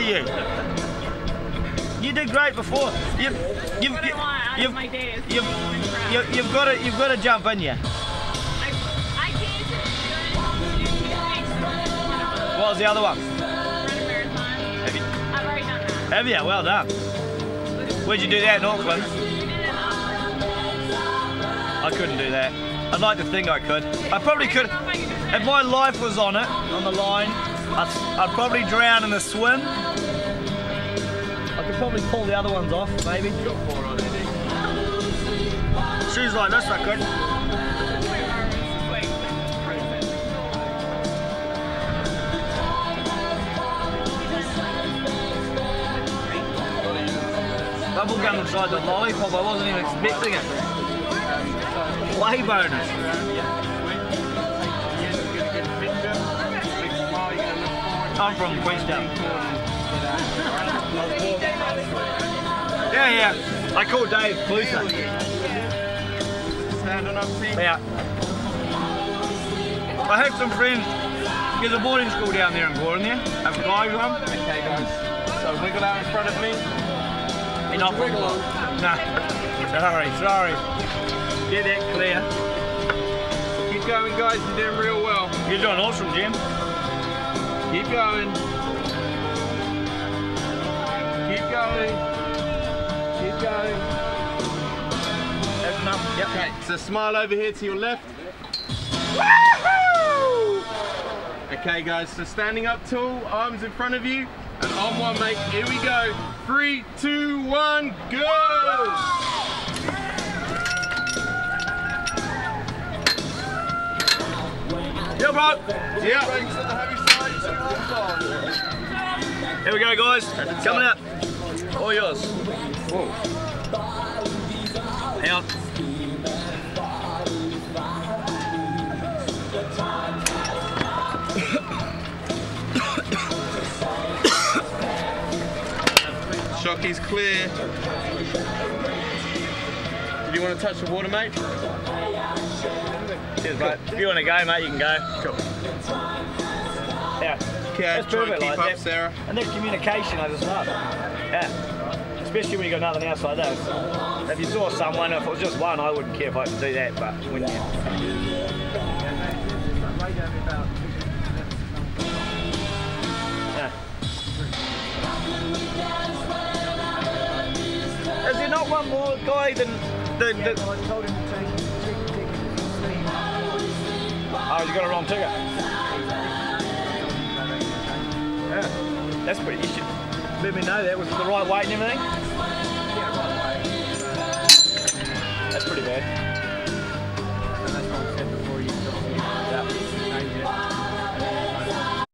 you. You did great before. You've, you've, What I want out you've, of my day is you've, to go and craft. you've, you've got to, you've got to jump in, yeah. I, I came to do two weeks What was the other one? Have you, I've already done that. have you? Well done. Where'd you do that in Auckland? We did it in Auckland. I couldn't do that. I'd like to think I could. I probably could. I don't know if I could do that. If my life was on it, on the line, I'd, I'd probably drown in the swim. I could probably pull the other ones off, maybe. Shoes like this, I could. Bubble gum inside the lollipop, I wasn't even expecting it. Play bonus. I'm from Queenstown. Yeah, yeah. I call Dave Cluser. Yeah. I have some friends. There's a boarding school down there in Gordon there. Have guys one. Okay, guys. So wiggle out in front of me. You're not Wiggle on. Nah. Sorry, sorry. Get that clear. Keep going, guys. You're doing real well. You're doing awesome, Jim. Keep going. Keep going. Keep going. That's enough. Yep. Okay, so smile over here to your left. Okay, guys, so standing up tall, arms in front of you, and on one, mate. Here we go. Three, two, one, go! Bro. Yeah. Here we go, guys. Coming out. All yours. Hang on. Shocky's clear. Did you want to touch the water, mate? Cheers, mate. If you want to go, mate, you can go. Cool. Yeah. That's try and perfect, keep like up, that. Sarah. And that communication, I just love. Yeah. Especially when you got nothing else like that. If you saw someone, if it was just one, I wouldn't care if I could do that, but when you. Yeah. Is there not one more guy than the, the you got a wrong ticket. Yeah. That's pretty. You should let me know that was the right weight and everything. That's pretty bad.